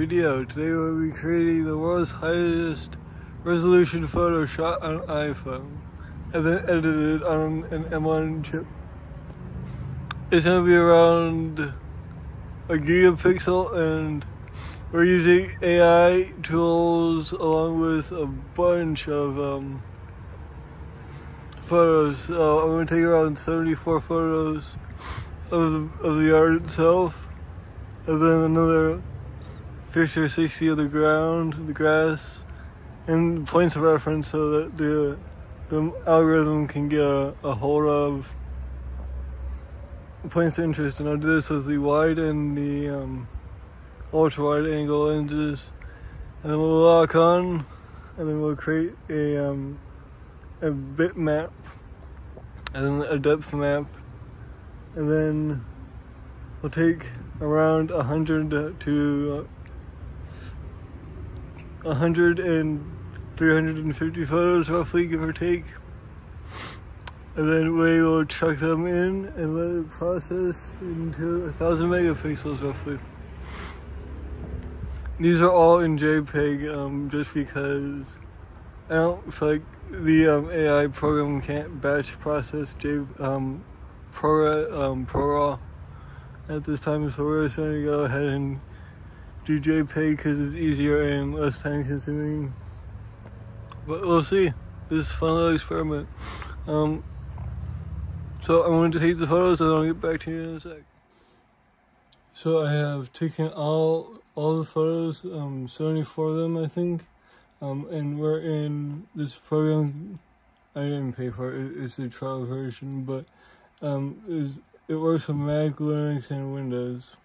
video. Today we'll be creating the world's highest resolution photo shot on iPhone and then edited on an M1 chip. It's gonna be around a gigapixel and we're using AI tools along with a bunch of um, photos. So I'm gonna take around 74 photos of the, of the art itself and then another 50 or 60 of the ground, the grass, and points of reference so that the the algorithm can get a, a hold of points of interest. And I'll do this with the wide and the um, ultra wide angle lenses, and then we'll lock on, and then we'll create a um, a bitmap, and then a depth map, and then we'll take around 100 to 100 and 350 photos roughly give or take. And then we will chuck them in and let it process into a thousand megapixels roughly. These are all in JPEG um, just because I don't feel like the um, AI program can't batch process J um, Pro, um, ProRAW at this time, so we're just going to go ahead and do JPEG because it's easier and less time consuming. But we'll see. This is a fun little experiment. Um, so I'm going to take the photos and I'll get back to you in a sec. So I have taken all all the photos, um, 74 of them I think, um, and we're in this program. I didn't pay for it. It's a trial version, but um, it works for Mac, Linux, and Windows.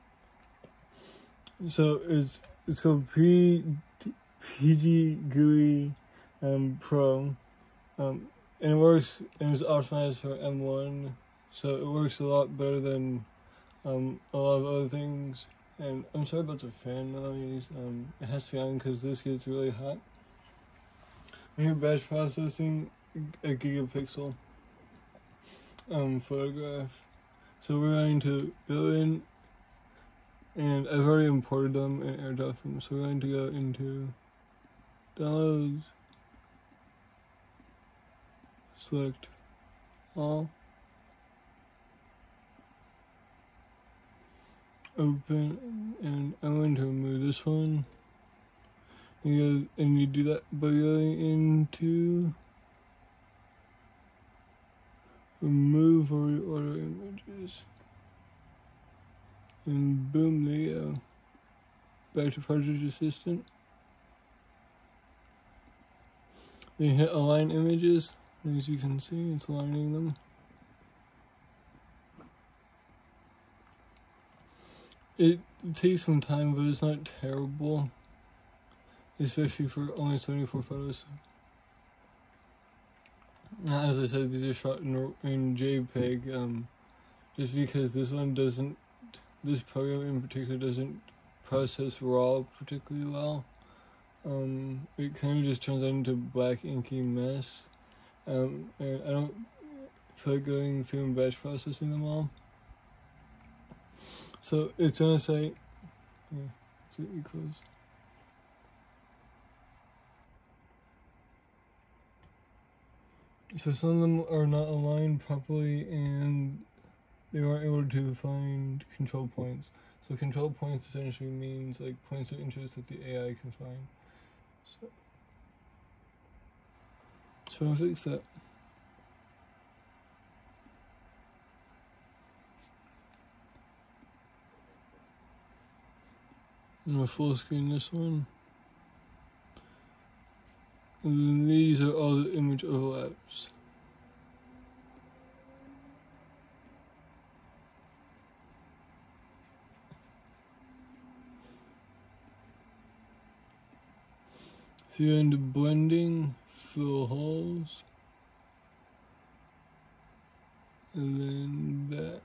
So it's it's called P, PG GUI um, Pro, um, and it works and it's optimized for M1, so it works a lot better than um, a lot of other things. And I'm sorry about the fan noise. Um, it has to be on because this gets really hot. When you're batch processing a gigapixel um, photograph, so we're going to go in, and I've already imported them and airdropped them. So we're going to go into downloads, select all, open, and I'm going to remove this one. You go, and you do that by going into remove or reorder images. And boom, you go. Back to Project Assistant. Then hit align images. As you can see, it's aligning them. It takes some time, but it's not terrible. Especially for only 74 photos. As I said, these are shot in, in JPEG, um, just because this one doesn't, this program in particular doesn't process RAW particularly well. Um, it kind of just turns out into black inky mess, um, and I don't feel like going through and batch processing them all. So it's gonna say, yeah, it's close. So some of them are not aligned properly and they aren't able to find control points. So control points essentially means like points of interest that the AI can find. So, so I'll fix that. I'm gonna full screen this one. And these are all the image overlaps. You're into blending, fill holes, and then that.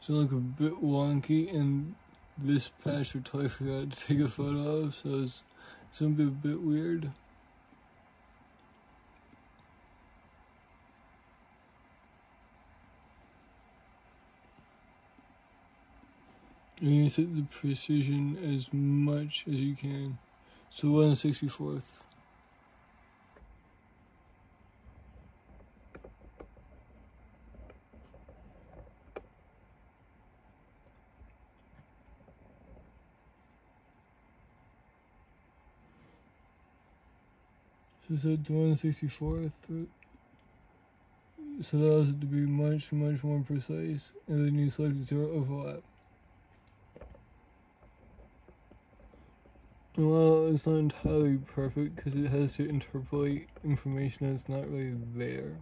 So look a bit wonky, and this patch I totally forgot to take a photo of, so it's, it's gonna be a bit weird. And you set the precision as much as you can. So 1 64th. So set 1 64th. So that allows it to be much, much more precise. And then you select zero overlap. Well, it's not entirely perfect because it has to interpolate information that's not really there.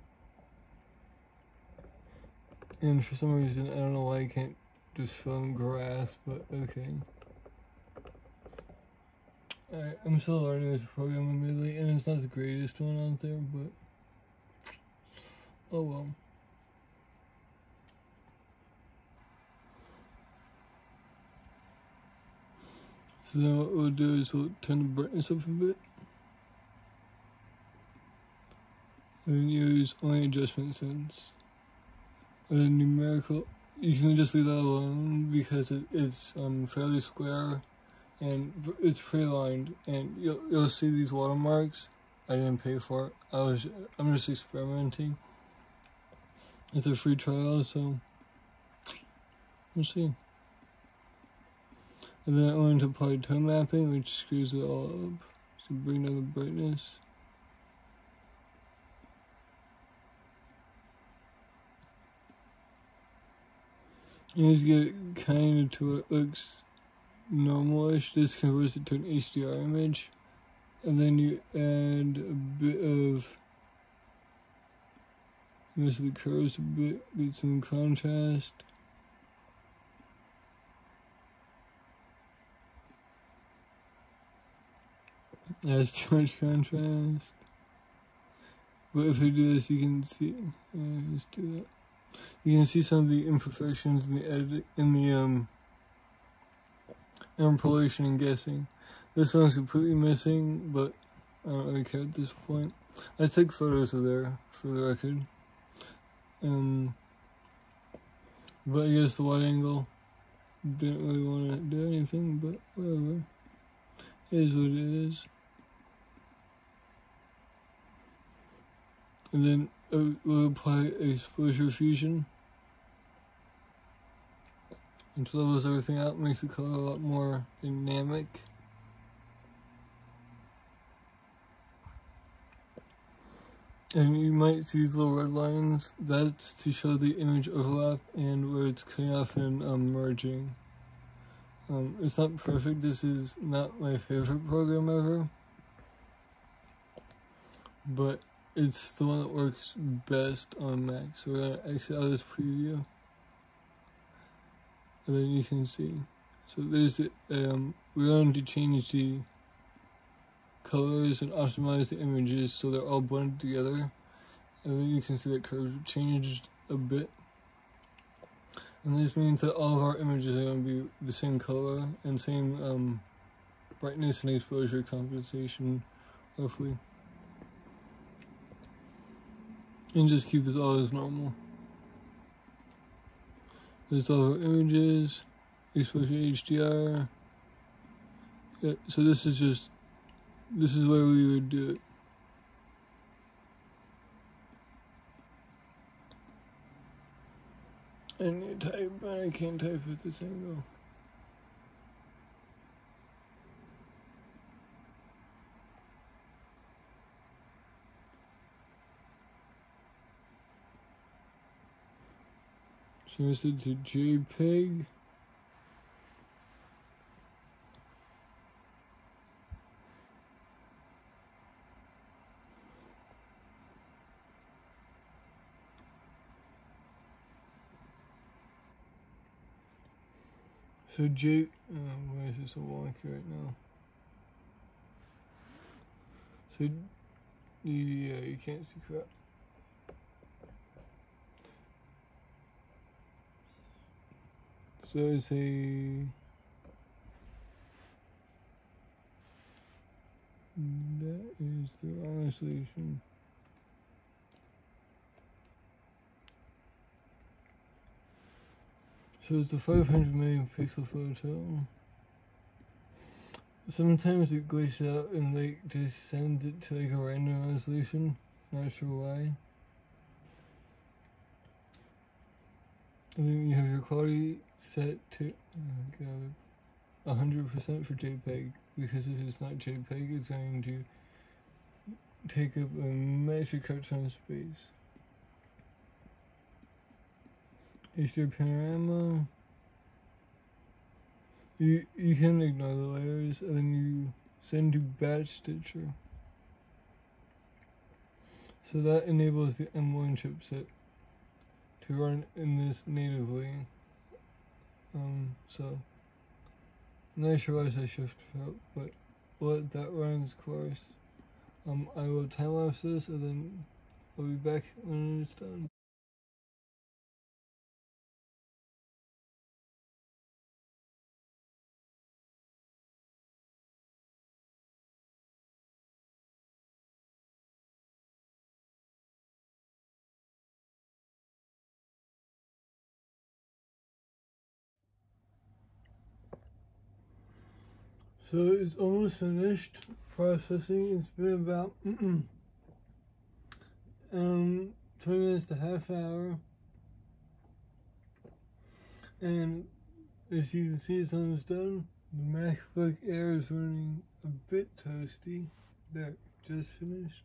And for some reason, I don't know why I can't just film grass, but okay. I, I'm still learning this program admittedly, and it's not the greatest one out there, but oh well. So then what we'll do is we'll turn the brightness up a bit. And use only adjustment sends. And then numerical, you can just leave that alone because it, it's um, fairly square and it's pre-lined and you'll, you'll see these watermarks. I didn't pay for it. I was I'm just experimenting. It's a free trial, so we'll see. And then I went to apply tone mapping, which screws it all up. So bring down the brightness. You just get kind of to it looks normalish. This converts it to an HDR image. And then you add a bit of mess the curves a bit, get some contrast. Has too much contrast. But if I do this, you can see. Let's do that. You can see some of the imperfections in the edit in the um interpolation and guessing. This one's completely missing, but I don't really care at this point. I took photos of there for the record. Um, but I guess the wide angle didn't really want to do anything, but whatever. It is what it is. And then uh, we'll apply exposure fusion. Which levels everything out, makes the color a lot more dynamic. And you might see these little red lines, that's to show the image overlap and where it's cutting off and um, merging. Um, it's not perfect, this is not my favorite program ever. But it's the one that works best on Mac. So we're gonna exit out of this preview. And then you can see. So there's the, um, we're going to change the colors and optimize the images so they're all blended together. And then you can see that curve changed a bit. And this means that all of our images are going to be the same color and same um, brightness and exposure compensation, roughly and just keep this all as normal. There's all images, exposure HDR. So this is just, this is where we would do it. And you type, but I can't type at this angle. It to JPEG. So J, uh, why is it so wonky right now? So, yeah, you can't see crap. So it's a that is the wrong solution. So it's a 500 million pixel photo. Sometimes it glitches out and like just sends it to like a random resolution. Not sure why. And then you have your quality set to uh, god, 100% for JPEG because if it's not JPEG, it's going to take up a massive of space. HDR panorama. You you can ignore the layers and then you send to batch stitcher. So that enables the M1 chipset to run in this natively. Um, so I'm not sure why I shift but let that run its course. Um, I will time lapse this and then I'll be back when it's done. So it's almost finished processing. It's been about um 20 minutes to half hour. And as you can see, it's almost done. The MacBook Air is running a bit toasty. There, just finished.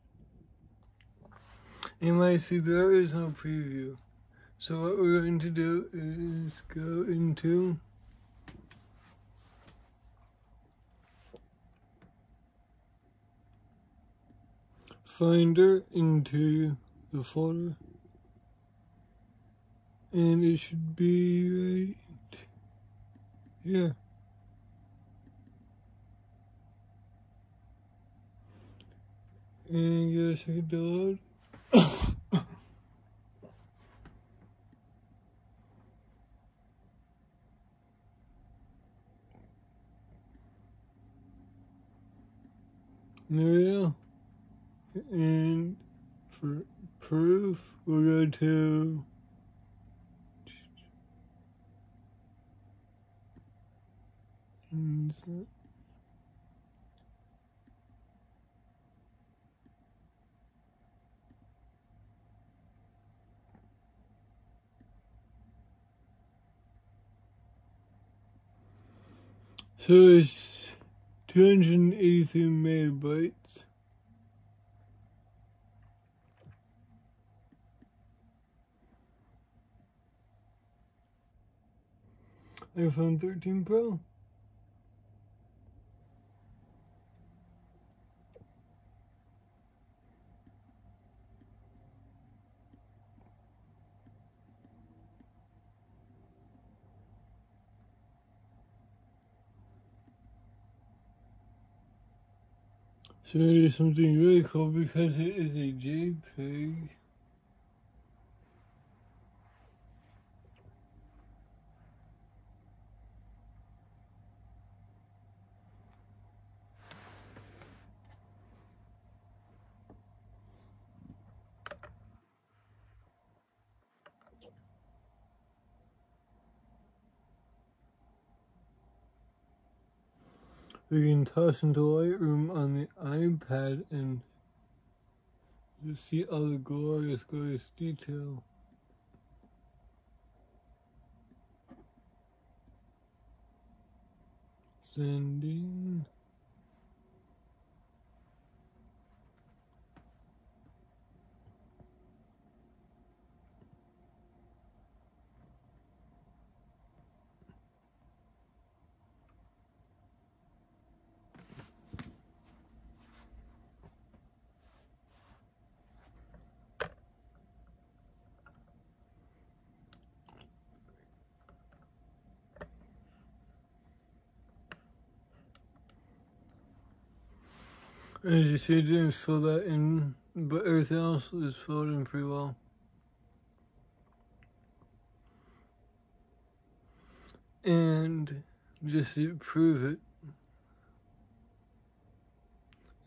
You might see there is no preview. So what we're going to do is go into Finder into the folder and it should be right here. And get a second to load. there we go. And for proof, we'll go to insert. So it's 283 megabytes. iPhone 13 Pro. So it is something really cool because it is a JPEG. We can toss into Lightroom on the iPad and you see all the glorious, glorious detail. Sending. As you see, didn't fill that in, but everything else is filled in pretty well. And just to prove it,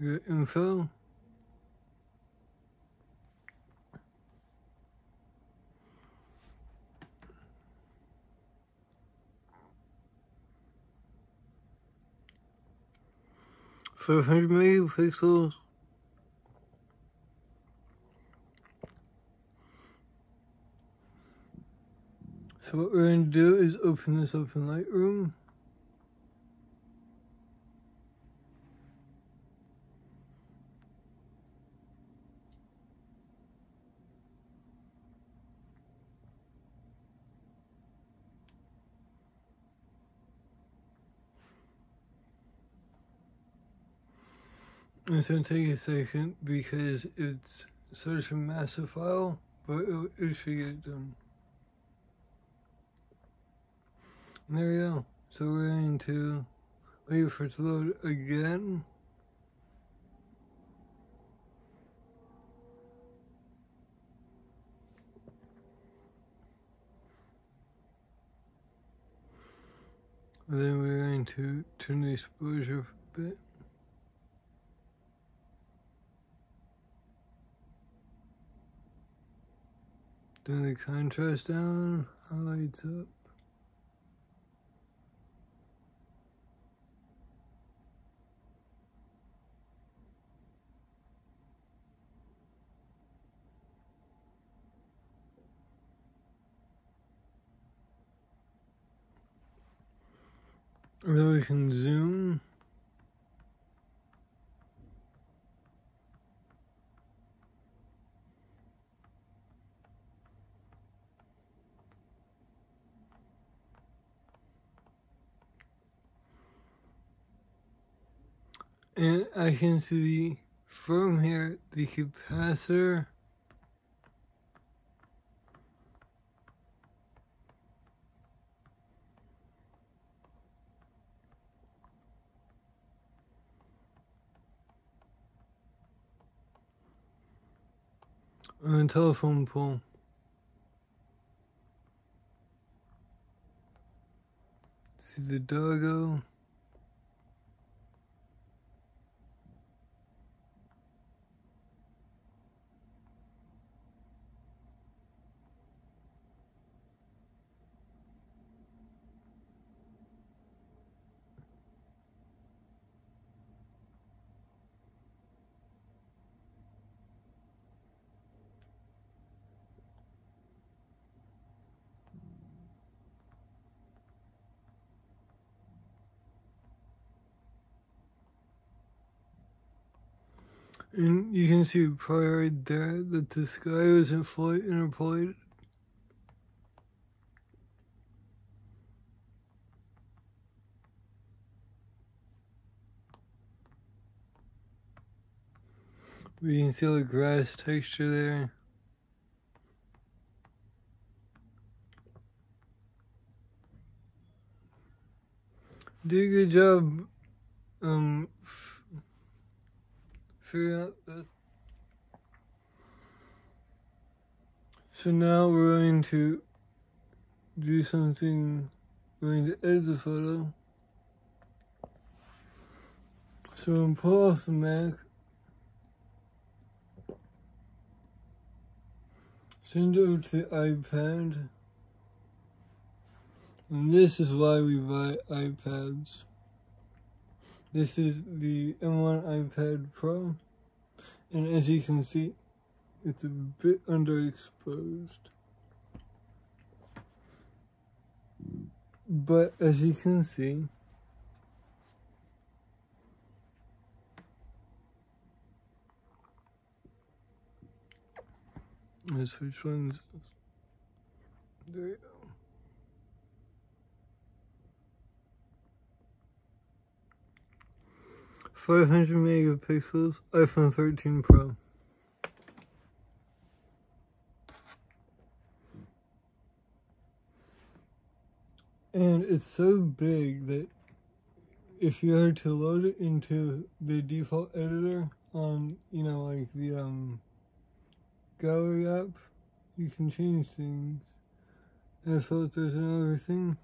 your info. Five hundred megapixels. So what we're going to do is open this up in Lightroom. It's to take a second because it's such a massive file, but it, it should get done. And there we go. So we're going to wait for it to load again. And then we're going to turn the exposure a bit. Turn the contrast down, highlights up. Then we can zoom. And I can see from here the capacitor on a telephone pole. See the doggo. And you can see probably right there that the sky wasn't fully interpolated. But you can see the grass texture there. Did a good job um, this. So now we're going to do something, we're going to edit the photo. So I'm pull off the Mac. Send it over to the iPad. And this is why we buy iPads. This is the M1 iPad Pro. And as you can see, it's a bit underexposed. But as you can see, let's. There you go. 500 megapixels, iPhone 13 Pro. And it's so big that if you were to load it into the default editor on, you know, like the um, gallery app, you can change things and filters and everything.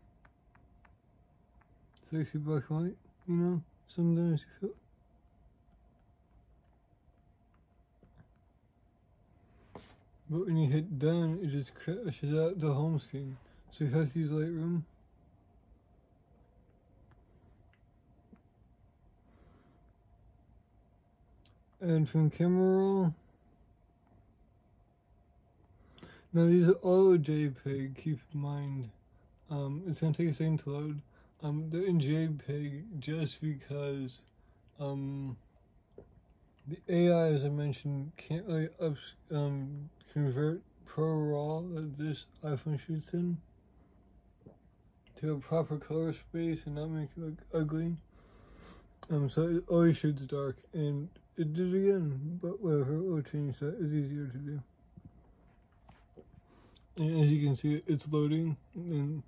Actually black and white, you know, sometimes you feel. But when you hit done, it just crashes out the home screen. So you have to use Lightroom. And from camera roll, now these are all JPEG, keep in mind. Um, it's gonna take a second to load. Um, they're in JPEG just because um, the AI, as I mentioned, can't really up, um, convert Pro RAW that this iPhone shoots in to a proper color space and not make it look ugly. Um, so it always shoots dark, and it did again, but whatever, we'll change that. It's easier to do. And as you can see, it's loading, and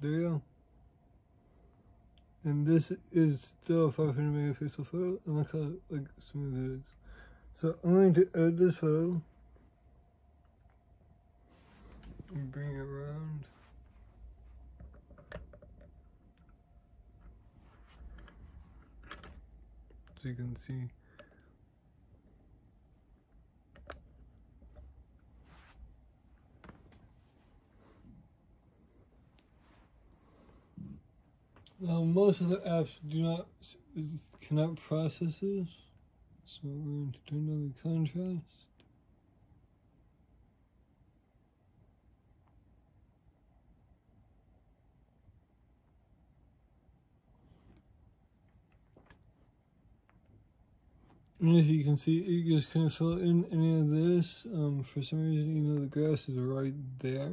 there you go. And this is still a 500 megapixel photo, and look how like smooth it is. So I'm going to edit this photo and bring it around. So you can see Now, most of the apps do not cannot process this, so we're going to turn on the contrast. And as you can see, you just can't fill in any of this. Um, for some reason, you know, the grass is right there.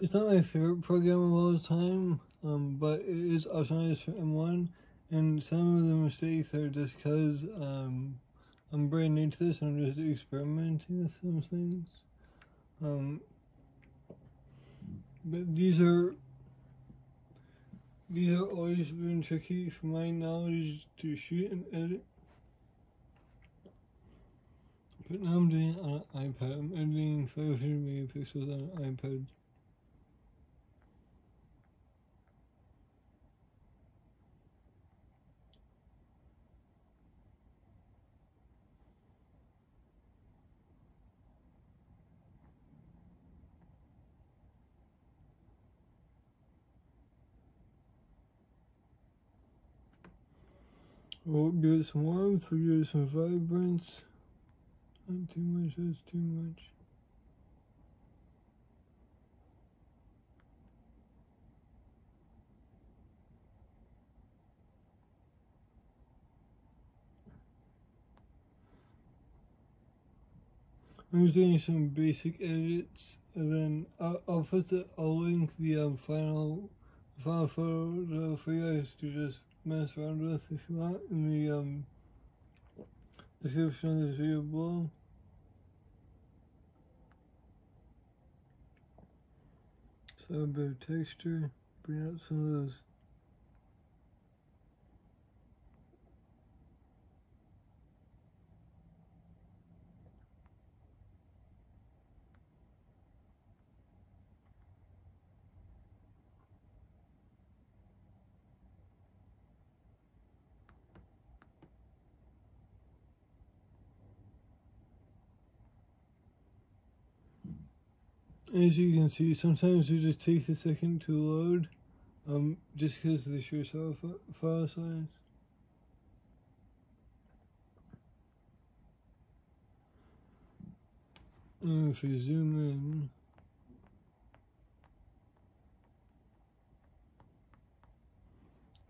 It's not my favorite program of all time, um, but it is optimized for M1, and some of the mistakes are just because um, I'm brand new to this and I'm just experimenting with some things. Um, but these are these are always been tricky for my knowledge to shoot and edit. But now I'm doing it on an iPad. I'm editing 500 megapixels on an iPad. We'll we'll give it some vibrance. Not too much, that's too much. I'm just doing some basic edits, and then I'll, I'll put the I'll link the um, final final photo for you guys to just mess around with if you want in the um, description of this video below. So a bit of texture, bring out some of those As you can see, sometimes it just takes a second to load, um, just because of the sheer file size. And if we zoom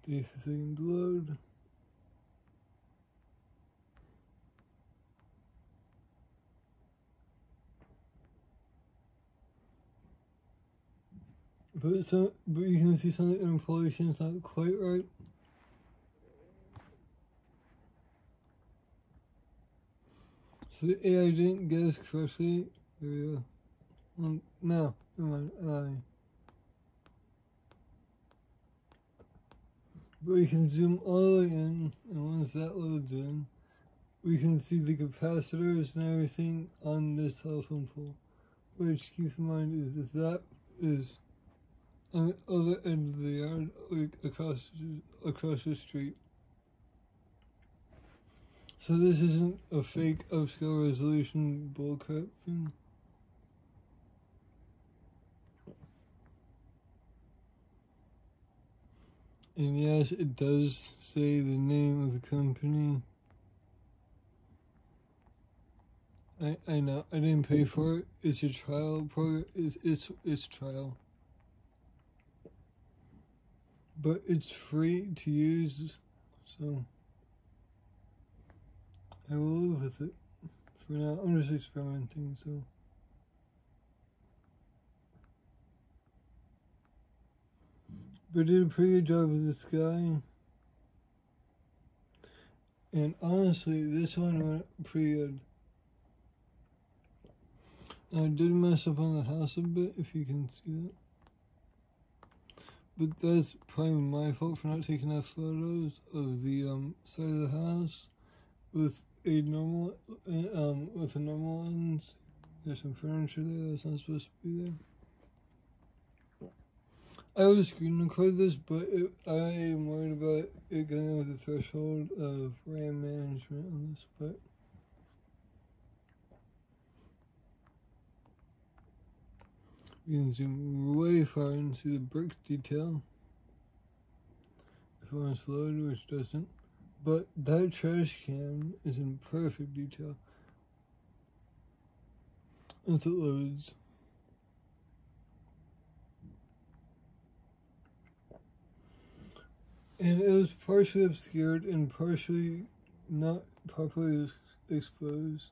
in, takes a second to load. But so, but you can see some interpolation's not quite right. So the AI didn't guess correctly. There we go. No, never mind. But we can zoom all the way in, and once that loads in, we can see the capacitors and everything on this telephone pole. Which, keep in mind, is that that is on the other end of the yard, like across across the street. So this isn't a fake upscale resolution bullcrap thing. And yes, it does say the name of the company. I, I know I didn't pay for it. It's a trial program. It's it's it's trial, but it's free to use. So I will live with it for now. I'm just experimenting. So. But did a pretty good job with this guy. And honestly, this one went pretty good. I did mess up on the house a bit, if you can see that. But that's probably my fault for not taking enough photos of the um, side of the house with a normal, uh, um, with a normal lens. There's some furniture there that's not supposed to be there. I would screen record this, but it, I am worried about it going over the threshold of RAM management on this, but. You can zoom way far and see the brick detail. If it wants to load, which doesn't. But that trash can is in perfect detail. Once it loads. And it was partially obscured and partially not properly exposed.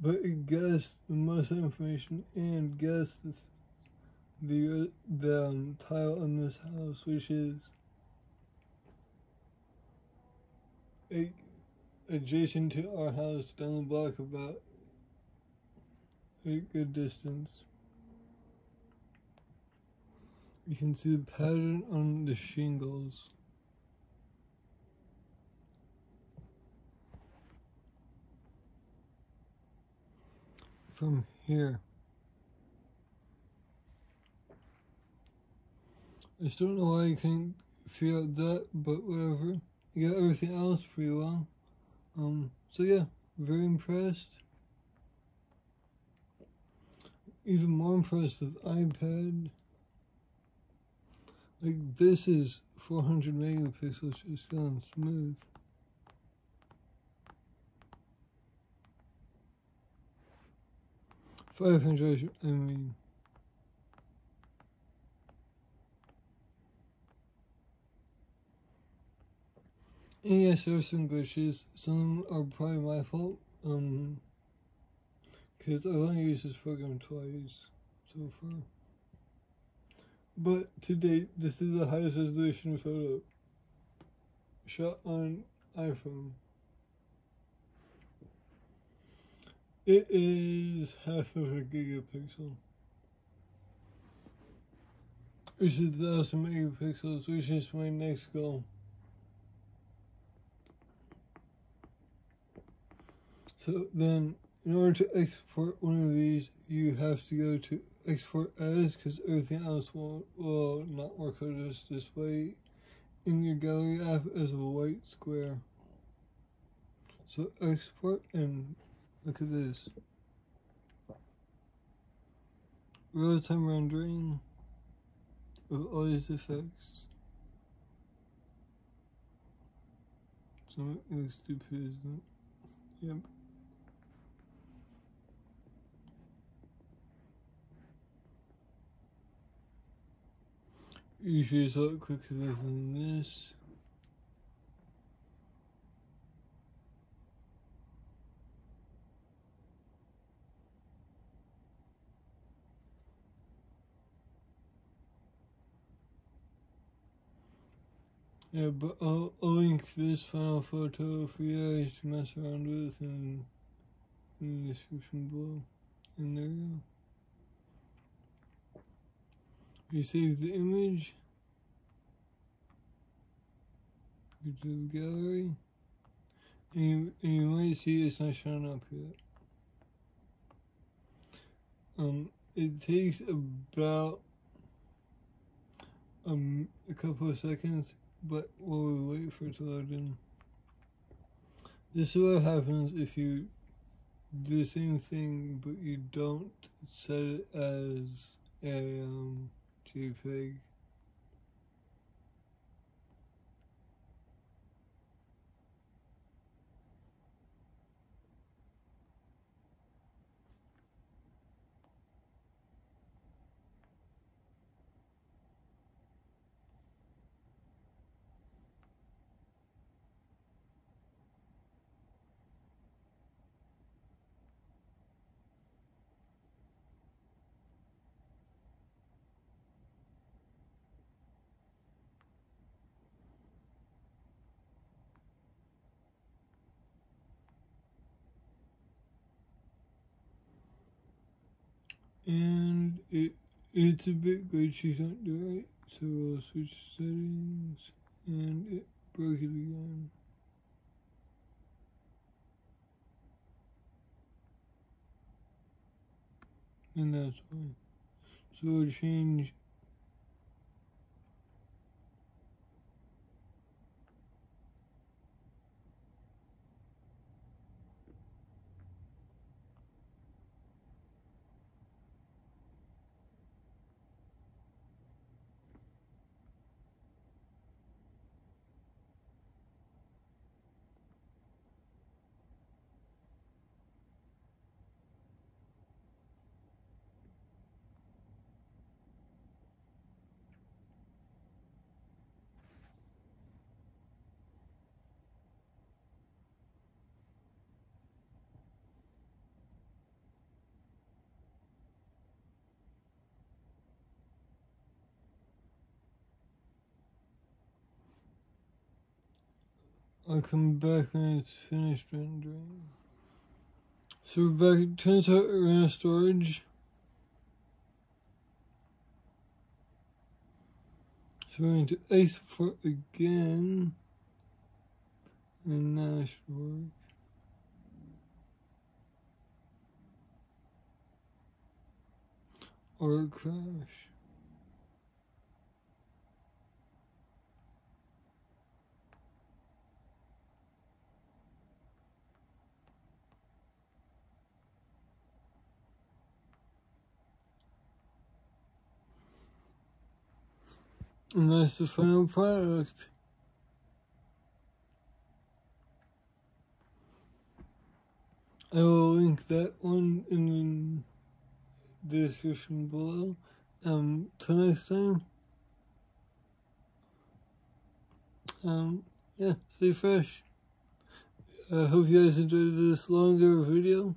But it the most information and this, the, the um, tile on this house, which is a, adjacent to our house down the block about a good distance. You can see the pattern on the shingles. From here. I still don't know why you can't figure out that, but whatever. You got everything else pretty well. Um, so yeah, very impressed. Even more impressed with iPad. Like this is 400 megapixels just gone smooth. Five hundred, I mean. And yes, there are some glitches. Some are probably my fault. Um, because I've only used this program twice so far. But to date, this is the highest resolution photo shot on iPhone. It is half of a gigapixel, which is thousand megapixels, which is my next goal. So then, in order to export one of these, you have to go to export as because everything else will, will not work out this display in your gallery app as a white square. So export and look at this. Real-time rendering of all these effects. So it looks stupid, isn't it? Yep. Usually it's a lot quicker than this. Yeah, but I'll, I'll link this final photo for you guys to mess around with in, in the description below. And there you go. You save the image. go to the gallery. And you, and you might see it's not showing up yet. Um, it takes about um, a couple of seconds, but while we wait for it to load in. This is what happens if you do the same thing, but you don't set it as a um, JPEG. And it it's a bit good she's not something it, so I'll switch settings and it broke it again. And that's why so I'll change I'll come back when it's finished rendering. So we're back, turns out of storage. So we're going to for again. And now it should work. Or crash. And that's the final product. I will link that one in the description below. Um, till next time. Um, yeah, stay fresh. I hope you guys enjoyed this longer video.